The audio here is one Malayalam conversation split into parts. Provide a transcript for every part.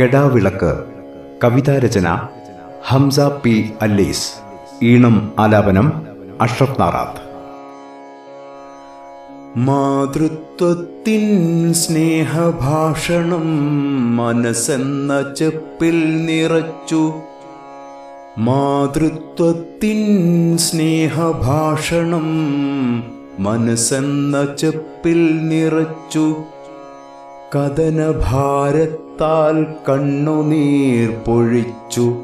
കെടാവിളക്ക് കവിതാരചന ഹംസ പി അല്ലീസ് ഈണം ആലാപനം അഷ്റഫ് നാറാത്ത്. മാതൃത്വത്തിൻ സ്നേഹഭാഷണം മനസ്സെന്ന ചെപ്പിൽ നിറച്ചു. മാതൃത്വത്തിൻ സ്നേഹഭാഷണം മനസ്സെന്ന ചെപ്പിൽ നിറച്ചു. കഥനഭാരത്താൽ കണ്ണുനീർ പൊഴിച്ചു.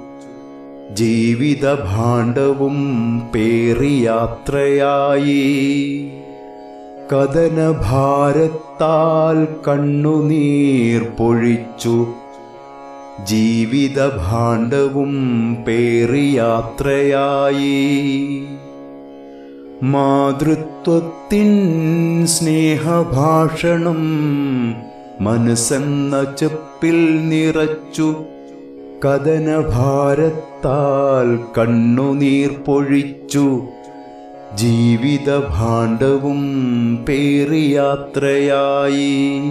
ജീവിത ഭാണ്ഡവും പേറിയാത്രയായി. കഥനഭാരത്താൽ കണ്ണുനീർ പൊഴിച്ചു. ജീവിത ഭാണ്ഡവും പേറിയാത്രയായി. മാതൃത്വത്തിൻ സ്നേഹഭാഷണം മനസ്സെന്ന ചെപ്പിൽ നിറച്ചു കഥനഭാരത്താൽ കണ്ണുനീർ പൊഴിച്ചു. ജീവിത ഭാണ്ഡവും പേറിയാത്രയായി.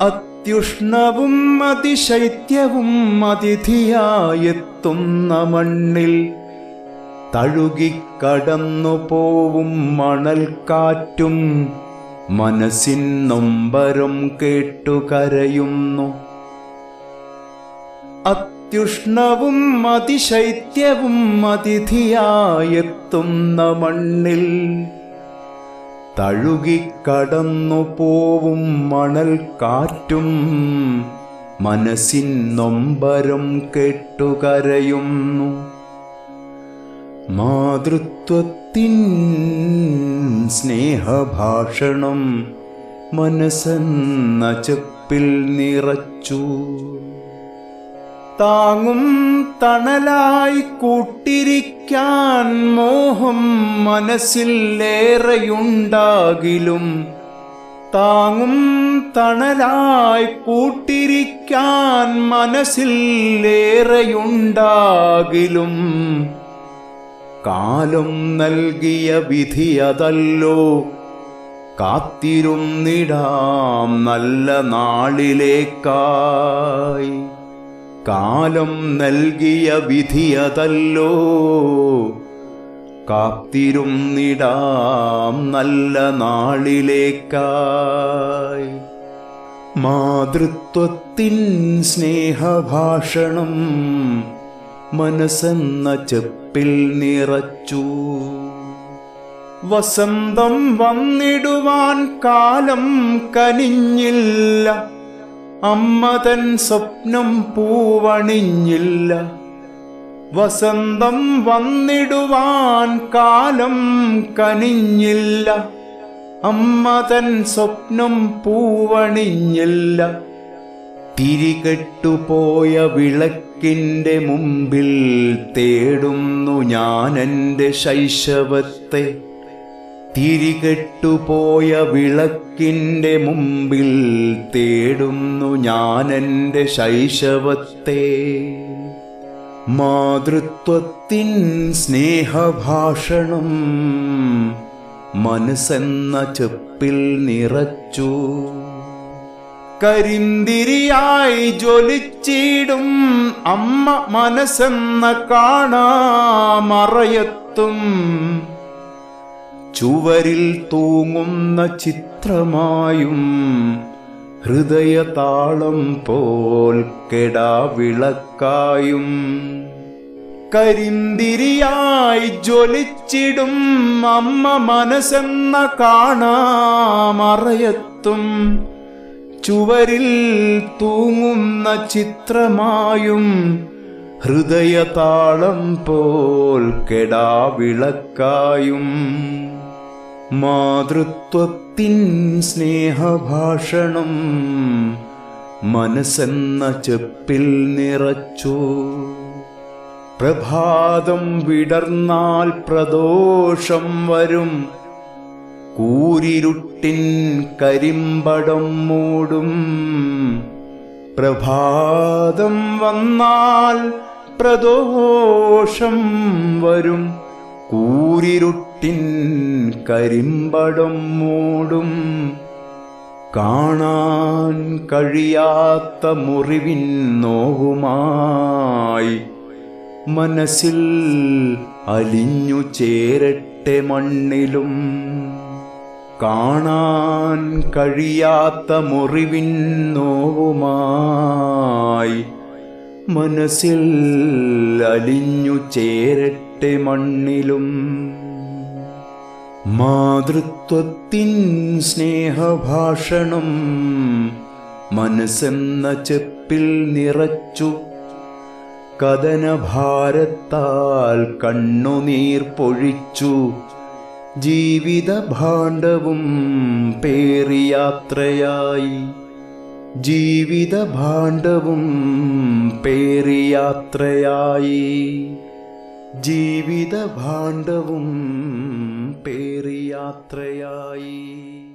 അത്യുഷ്ണവും അതിശൈത്യവും അതിഥിയായെത്തുന്ന മണ്ണിൽ തഴുകിക്കടന്നു പോവും മണൽക്കാറ്റും മനസ്സിൻ നൊമ്പരം കേട്ടു കരയുന്നു. അത്യുഷ്ണവും അതിശൈത്യവും അതിഥിയായെത്തുന്ന മണ്ണിൽ തഴുകിക്കടന്നു പോവും മണൽ കാറ്റും മനസ്സിൻ നൊമ്പരം കേട്ടുകരയുന്നു മാതൃത്വത്തിൻ സ്നേഹഭാഷണം മനസ്സെന്ന ചെപ്പിൽ നിറച്ചു. താങ്ങും തണലായി കൂട്ടിരിക്കാൻ മോഹം മനസ്സിലേറെയുണ്ടാകിലും താങ്ങും തണലായി കൂട്ടിരിക്കാൻ മനസ്സിലേറെയുണ്ടാകിലും കാലം നൽകിയ വിധിയതല്ലോ കാത്തിരുന്നിടാം നല്ല നാളിലേക്കായി. കാലം നൽകിയ വിധിയതല്ലോ കാത്തിരുന്നിടാം നല്ല നാളിലേക്കായി. മാതൃത്വത്തിൻ സ്നേഹഭാഷണം മനസ്സെന്ന ചെപ്പിൽ നിറച്ചു. വസന്തം വന്നിടുവാൻ കാലം കനിഞ്ഞില്ല. അമ്മതൻ സ്വപ്നം പൂവണിഞ്ഞില്ല. വസന്തം വന്നിടുവാൻ കാലം കനിഞ്ഞില്ല. അമ്മതൻ സ്വപ്നം പൂവണിഞ്ഞില്ല. തിരികെട്ടുപോയ വിളക്കിന്റെ മുമ്പിൽ തേടുന്നു ഞാൻ എന്റെ ശൈശവത്തെ. തിരികെട്ടുപോയ വിളക്കിന്റെ മുമ്പിൽ തേടുന്നു ഞാൻ എന്റെ ശൈശവത്തെ. മാതൃത്വത്തിൻ സ്നേഹഭാഷണം മനസ്സെന്ന ചെപ്പിൽ നിറച്ചു. കരിന്തിരിയായി ജ്വലിച്ചിടും അമ്മ മനസ്സെന്ന കാണാമറയത്തും. ചുവരിൽ തൂങ്ങുന്ന ചിത്രമായും ഹൃദയതാളം പോൽ കെടാവിളക്കായും കരിന്തിരിയായി ജ്വലിച്ചിടും അമ്മ മനസ്സെന്ന കാണാമറയത്തും. ചുവരിൽ തൂങ്ങുന്ന ചിത്രമായും ഹൃദയതാളം പോൽ കെടാവിളക്കായും. മാതൃത്വത്തിൻ സ്നേഹഭാഷണം മനസ്സെന്ന ചെപ്പിൽ നിറച്ചു. പ്രഭാതം വിടർന്നാൽ പ്രദോഷം വരും കൂരിരുട്ടിൻ കരിമ്പടം മൂടും. പ്രഭാതം വന്നാൽ പ്രദോഷം വരും. കൂരിരുട്ടിൻ കരിമ്പടം മൂടും. കാണാൻ കഴിയാത്ത മുറിവിൻ നോവുമായി മനസ്സിൽ അലിഞ്ഞു ചേരട്ടെ മണ്ണിലും. കാണാൻ കഴിയാത്ത മുറിവിൻ നോവുമായി മനസ്സിൽ അലിഞ്ഞു ചേരട്ടെ മണ്ണിലും. മാതൃത്വത്തിൻ സ്നേഹഭാഷണം മനസ്സെന്ന ചെപ്പിൽ നിറച്ചു. കഥനഭാരത്താൽ കണ്ണുനീർ പൊഴിച്ചു. ജീവിത ഭാണ്ഡവും പേറിയാത്രയായി. ജീവിത ഭാണ്ഡവും പേറിയാത്രയായി. ജീവിത ഭാണ്ഡവും പേറിയാത്രയായി.